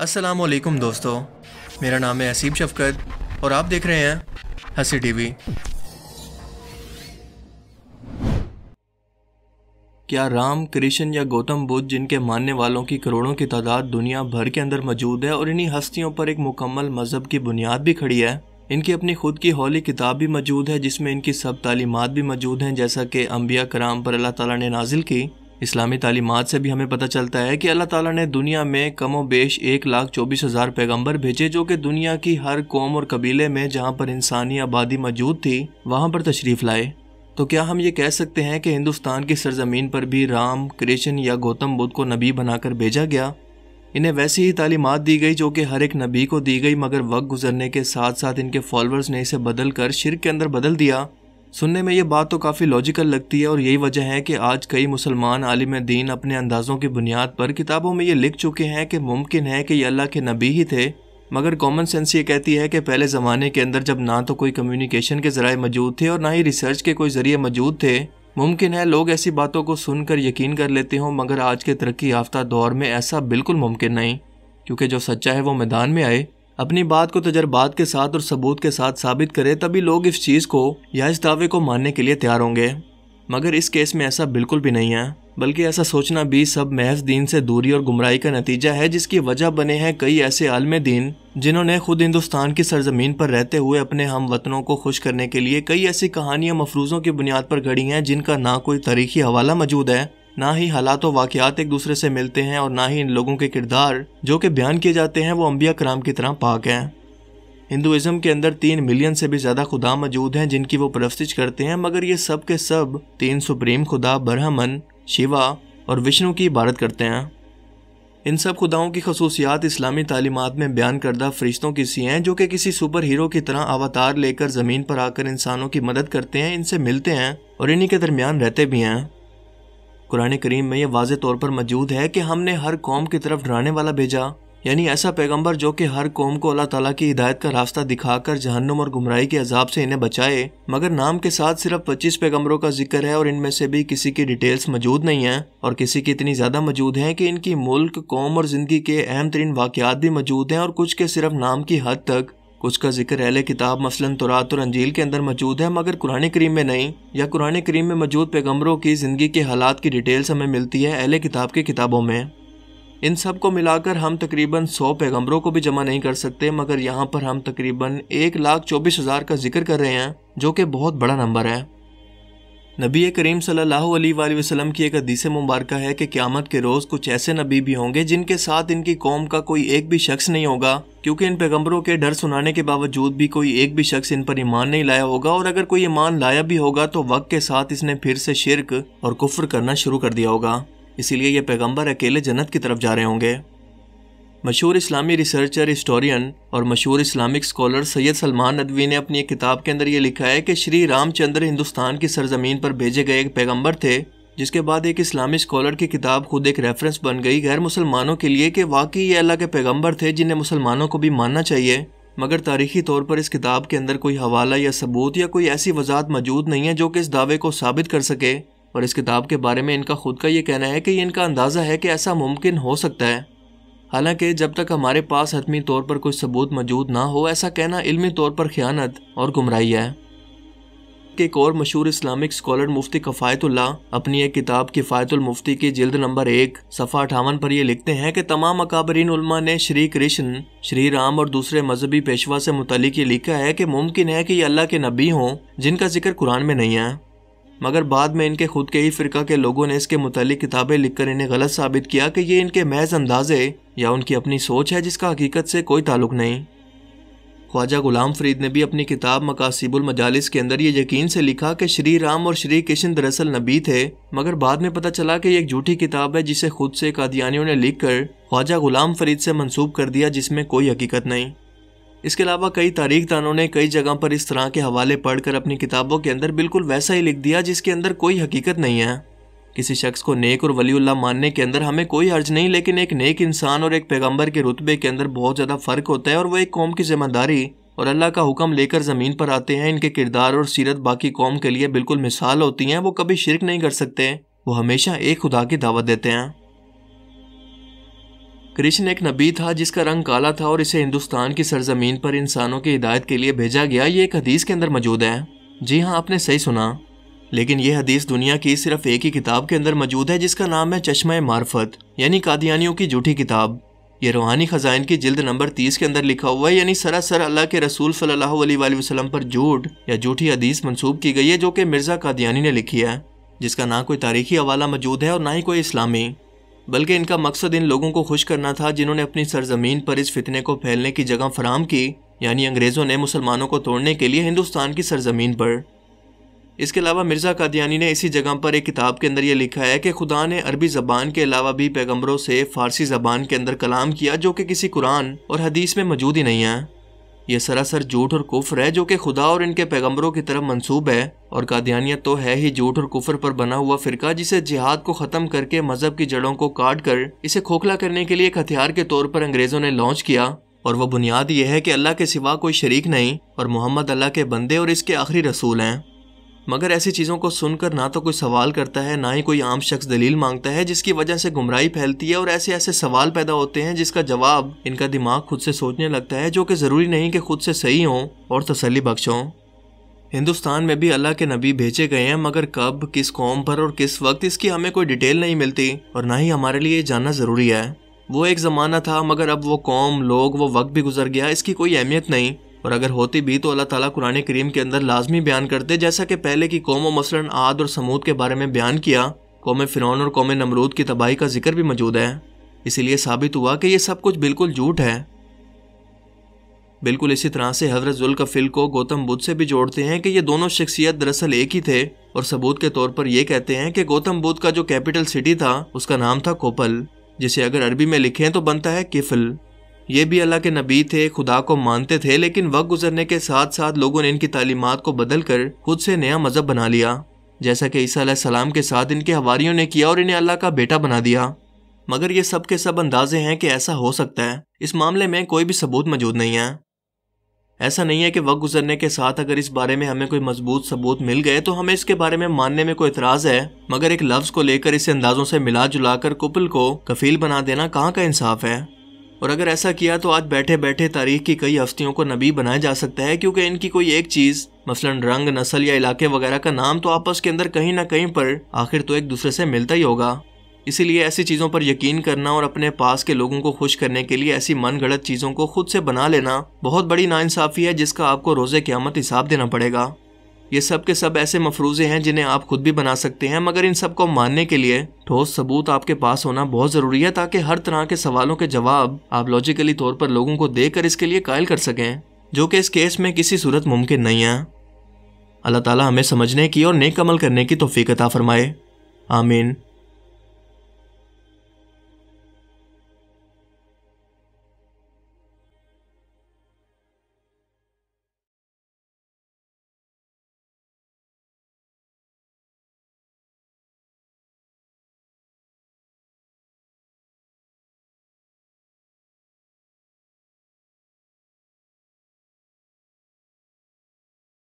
वालेकुम दोस्तों। मेरा नाम है असीब शफकत और आप देख रहे हैं हँसी टीवी। क्या राम, कृष्ण या गौतम बुद्ध, जिनके मानने वालों की करोड़ों की तादाद दुनिया भर के अंदर मौजूद है और इन्हीं हस्तियों पर एक मुकम्मल मज़हब की बुनियाद भी खड़ी है, इनकी अपनी खुद की हौली किताब भी मौजूद है, जिसमें इनकी सब तालीमात भी मौजूद हैं, जैसा कि अम्बिया कराम पर अल्लाह ताला ने नाजिल की। इस्लामी तालीमत से भी हमें पता चलता है कि अल्लाह ताला ने दुनिया में कम बेश एक लाख चौबीस हज़ार पैगंबर भेजे, जो कि दुनिया की हर कौम और कबीले में जहाँ पर इंसानी आबादी मौजूद थी, वहाँ पर तशरीफ़ लाए। तो क्या हम ये कह सकते हैं कि हिंदुस्तान की सरजमीन पर भी राम, कृष्ण या गौतम बुद्ध को नबी बनाकर भेजा गया? इन्हें वैसी ही तालीमत दी गई, जो कि हर एक नबी को दी गई, मगर वक्त गुजरने के साथ साथ इनके फॉलोअर्स ने इसे बदल कर शिर के अंदर बदल दिया। सुनने में ये बात तो काफ़ी लॉजिकल लगती है और यही वजह है कि आज कई मुसलमान आलिम दीन अपने अंदाज़ों की बुनियाद पर किताबों में ये लिख चुके हैं कि मुमकिन है कि ये अल्लाह के नबी ही थे। मगर कॉमन सेंस ये कहती है कि पहले ज़माने के अंदर जब ना तो कोई कम्युनिकेशन के ज़राए मौजूद थे और ना ही रिसर्च के कोई ज़रिए मौजूद थे। मुमकिन है लोग ऐसी बातों को सुनकर यकीन कर लेते हों, मगर आज के तरक्की याफ्ता दौर में ऐसा बिल्कुल मुमकिन नहीं, क्योंकि जो सच्चा है वो मैदान में आए। अपनी बात को तजर्बात के साथ और सबूत के साथ साबित करे, तभी लोग इस चीज़ को या इस दावे को मानने के लिए तैयार होंगे। मगर इस केस में ऐसा बिल्कुल भी नहीं है, बल्कि ऐसा सोचना भी सब महज दीन से दूरी और गुमराही का नतीजा है, जिसकी वजह बने हैं कई ऐसे आलम दीन, जिन्होंने खुद हिंदुस्तान की सरजमीन पर रहते हुए अपने हम वतनों को खुश करने के लिए कई ऐसी कहानियाँ मफरूज़ों की बुनियाद पर गढ़ी हैं, जिनका ना कोई तारीखी हवाला मौजूद है। ना ही हालात व वाक़ात एक दूसरे से मिलते हैं और ना ही इन लोगों के किरदार जो कि बयान किए जाते हैं, वो अम्बिया कराम की तरह पाक हैं। हिंदुज़म के अंदर तीन मिलियन से भी ज़्यादा खुदा मौजूद हैं, जिनकी वो परस्तिश करते हैं, मगर ये सब के सब तीन सुप्रीम खुदा, ब्रह्मन, शिवा और विष्णु की इबारत करते हैं। इन सब खुदाओं की खसूसियात इस्लामी तालीमत में बयान करदा फरिश्तों की सी हैं, जो कि किसी सुपर हीरो की तरह अवतार लेकर ज़मीन पर आकर इंसानों की मदद करते हैं, इनसे मिलते हैं और इन्हीं के दरमियान रहते भी हैं। कुरान करीम में यह वाज तौर पर मौजूद है कि हमने हर कौम की तरफ़ डराने वाला भेजा। यानी ऐसा पैगंबर जो कि हर कौम को अल्लाह ताला की हिदायत का रास्ता दिखाकर जहन्नुम और गुमराही के अजाब से इन्हें बचाए, मगर नाम के साथ सिर्फ़ 25 पैगंबरों का ज़िक्र है और इनमें से भी किसी की डिटेल्स मौजूद नहीं है, और किसी की इतनी ज़्यादा मौजूद है कि इनकी मुल्क, कौम और ज़िंदगी के अहम तरीन वाक़ात भी मौजूद हैं और कुछ के सिर्फ़ नाम की हद तक कुछ का ज़िक्र अहले किताब मसलन तुरात और अंजील के अंदर मौजूद है, मगर कुरान करीम में नहीं, या कुरान करीम में मौजूद पैगम्बरों की ज़िंदगी के हालात की डिटेल्स हमें मिलती है अहले किताब की किताबों में। इन सबको मिलाकर हम तकरीबन सौ पैगम्बरों को भी जमा नहीं कर सकते, मगर यहाँ पर हम तकरीबन एक लाख चौबीस हज़ार का ज़िक्र कर रहे हैं, जो कि बहुत बड़ा नंबर है। नबी करीम सल्लल्लाहु अलैहि वसल्लम की एक हदीस मुबारक है कि क़्यामत के रोज़ कुछ ऐसे नबी भी होंगे जिनके साथ इनकी कौम का कोई एक भी शख्स नहीं होगा, क्योंकि इन पैगम्बरों के डर सुनाने के बावजूद भी कोई एक भी शख्स इन पर ईमान नहीं लाया होगा और अगर कोई ईमान लाया भी होगा तो वक्त के साथ इसने फिर से शिरक और कुफ्र करना शुरू कर दिया होगा। इसीलिए ये पैगंबर अकेले जन्नत की तरफ़ जा रहे होंगे। मशहूर इस्लामी रिसर्चर, हिस्टोरियन और मशहूर इस्लामिक स्कॉलर सैयद सलमान नदवी ने अपनी एक किताब के अंदर ये लिखा है कि श्री रामचंद्र हिंदुस्तान की सरजमीन पर भेजे गए एक पैगंबर थे, जिसके बाद एक इस्लामी स्कॉलर की किताब खुद एक रेफरेंस बन गई गैर मुसलमानों के लिए कि वाकई ये अल्लाह के पैगंबर थे जिन्हें मुसलमानों को भी मानना चाहिए। मगर तारीखी तौर पर इस किताब के अंदर कोई हवाला या सबूत या कोई ऐसी वजाहत मौजूद नहीं है जो कि इस दावे को साबित कर सके। और इस किताब के बारे में इनका खुद का ये कहना है कि इनका अंदाज़ा है कि ऐसा मुमकिन हो सकता है। हालाँकि जब तक हमारे पास हतमी तौर पर कोई सबूत मौजूद ना हो, ऐसा कहना इल्मी तौर पर ख़यानत और गुमराही है। एक और मशहूर इस्लामिक स्कॉलर मुफ्ती कफ़ायतुल्ला अपनी एक किताब किफ़ायतुल मुफ्ती की जिल्द नंबर एक, सफ़ा अठावन पर यह लिखते हैं कि तमाम अकाबरीन उलमा ने श्री कृष्ण, श्री राम और दूसरे मजहबी पेशवा से मुतलिक ये लिखा है कि मुमकिन है कि ये अल्लाह के नबी हों, जिनका ज़िक्र कुरान में नहीं है। मगर बाद में इनके खुद के ही फ़िरका के लोगों ने इसके मुतालिक किताबें लिखकर इन्हें गलत साबित किया कि ये इनके महज अंदाजे या उनकी अपनी सोच है जिसका हकीकत से कोई ताल्लुक नहीं। ख्वाजा गुलाम फरीद ने भी अपनी किताब मकासिबुल मजालिस के अंदर ये यकीन से लिखा कि श्री राम और श्री कृष्ण दरअसल नबी थे, मगर बाद में पता चला कि एक झूठी किताब है जिसे खुद से कादियानियों ने लिख कर ख्वाजा गुलाम फरीद से मंसूब कर दिया जिसमें कोई हकीकत नहीं। इसके अलावा कई तारीख दानों ने कई जगह पर इस तरह के हवाले पढ़कर अपनी किताबों के अंदर बिल्कुल वैसा ही लिख दिया जिसके अंदर कोई हकीकत नहीं है। किसी शख्स को नेक और वलीउल्लाह मानने के अंदर हमें कोई अर्ज़ नहीं, लेकिन एक नेक इंसान और एक पैगंबर के रुतबे के अंदर बहुत ज़्यादा फ़र्क होता है और वह एक कौम की ज़िम्मेदारी और अल्लाह का हुक्म लेकर ज़मीन पर आते हैं। इनके किरदार और सीरत बाकी कौम के लिए बिल्कुल मिसाल होती हैं, वो कभी शिरक नहीं कर सकते। वो हमेशा एक खुदा की दावत देते हैं। कृष्ण एक नबी था जिसका रंग काला था और इसे हिंदुस्तान की सरजमीन पर इंसानों की हिदायत के लिए भेजा गया। ये एक हदीस के अंदर मौजूद है। जी हाँ आपने सही सुना। लेकिन यह हदीस दुनिया की सिर्फ़ एक ही किताब के अंदर मौजूद है, जिसका नाम है चश्मा मार्फत, यानी कादियानियों की झूठी किताब। ये रूहानी खजाइन की जिल्द नंबर तीस के अंदर लिखा हुआ है, यानी सरासर अल्लाह के रसूल सल्लल्लाहु अलैहि वसल्लम पर झूठ या झूठी हदीस मंसूब की गई है, जो कि मिर्ज़ा कादियानी ने लिखी है, जिसका ना कोई तारीखी हवाला मौजूद है और ना ही कोई इस्लामी। बल्कि इनका मकसद इन लोगों को खुश करना था जिन्होंने अपनी सरजमीन पर इस फितने को फैलने की जगह फराम की, यानी अंग्रेज़ों ने मुसलमानों को तोड़ने के लिए हिंदुस्तान की सरजमीन पर। इसके अलावा मिर्ज़ा कादियानी ने इसी जगह पर एक किताब के अंदर यह लिखा है कि खुदा ने अरबी ज़बान के अलावा भी पैगम्बरों से फ़ारसी ज़बान के अंदर कलाम किया, जो कि किसी कुरान और हदीस में मौजूद ही नहीं है। यह सरासर झूठ और कुफर है, जो कि खुदा और इनके पैगम्बरों की तरफ़ मंसूब है। और कादियानियत तो है ही झूठ और कुफर पर बना हुआ फिरका, जिसे जिहाद को ख़त्म करके मज़हब की जड़ों को काट कर इसे खोखला करने के लिए एक हथियार के तौर पर अंग्रेज़ों ने लॉन्च किया। और वह बुनियाद यह है कि अल्लाह के सिवा कोई शरीक नहीं, और मोहम्मद अल्लाह के बंदे और इसके आखिरी रसूल हैं। मगर ऐसी चीज़ों को सुनकर ना तो कोई सवाल करता है, ना ही कोई आम शख्स दलील माँगता है, जिसकी वजह से गुमराही फैलती है और ऐसे ऐसे सवाल पैदा होते हैं जिसका जवाब इनका दिमाग खुद से सोचने लगता है, जो कि ज़रूरी नहीं कि खुद से सही हों और तसली बख्श हों। हिंदुस्तान में भी अल्लाह के नबी भेजे गए हैं, मगर कब, किस कौम पर और किस वक्त इसकी हमें कोई डिटेल नहीं मिलती और ना ही हमारे लिए जानना ज़रूरी है। वो एक ज़माना था, मगर अब वो कौम, लोग, वो वक्त भी गुजर गया, इसकी कोई अहमियत नहीं। और अगर होती भी तो अल्लाह ताला कुरान करीम के अंदर लाजमी बयान करते, जैसा कि पहले की कौम, मसलन आद और समूद के बारे में बयान किया। कौम फ़िरौन और कौम नमरूद की तबाही का ज़िक्र भी मौजूद है। इसीलिए साबित हुआ कि यह सब कुछ बिल्कुल झूठ है। बिल्कुल इसी तरह से हज़रत जुल्कफिल को गौतम बुद्ध से भी जोड़ते हैं कि ये दोनों शख्सियत दरअसल एक ही थे और सबूत के तौर पर यह कहते हैं कि गौतम बुद्ध का जो कैपिटल सिटी था, उसका नाम था कोपल, जिसे अगर अरबी में लिखें तो बनता है किफल। ये भी अल्लाह के नबी थे, खुदा को मानते थे, लेकिन वक्त गुजरने के साथ साथ लोगों ने इनकी तालीमत को बदल कर खुद से नया मज़हब बना लिया। जैसा कि ईसा सलाम के साथ इनके हवारीयों ने किया और इन्हें अल्लाह का बेटा बना दिया। मगर ये सब के सब अंदाजे हैं कि ऐसा हो सकता है। इस मामले में कोई भी सबूत मौजूद नहीं है। ऐसा नहीं है कि वक्त गुजरने के साथ अगर इस बारे में हमें कोई मज़बूत सबूत मिल गए तो हमें इसके बारे में मानने में कोई इतराज है। मगर एक लफ्ज को लेकर इसे अंदाजों से मिला जुलाकर कुपल को कफील बना देना कहाँ का इंसाफ है? और अगर ऐसा किया तो आज बैठे बैठे तारीख की कई हस्तियों को नबी बनाया जा सकता है, क्योंकि इनकी कोई एक चीज़, मसलन रंग, नस्ल या इलाके वगैरह का नाम तो आपस के अंदर कहीं ना कहीं पर आखिर तो एक दूसरे से मिलता ही होगा। इसीलिए ऐसी चीज़ों पर यकीन करना और अपने पास के लोगों को खुश करने के लिए ऐसी मन चीज़ों को खुद से बना लेना बहुत बड़ी नाइंसाफ़ी है, जिसका आपको रोज़े क्यामत हिसाब देना पड़ेगा। ये सब के सब ऐसे मफरूज़े हैं जिन्हें आप खुद भी बना सकते हैं, मगर इन सबको मानने के लिए ठोस सबूत आपके पास होना बहुत ज़रूरी है ताकि हर तरह के सवालों के जवाब आप लॉजिकली तौर पर लोगों को देकर इसके लिए कायल कर सकें, जो कि इस केस में किसी सूरत मुमकिन नहीं है। अल्लाह ताला हमें समझने की और नेक अमल करने की तोफ़ी अता फरमाए। आमीन।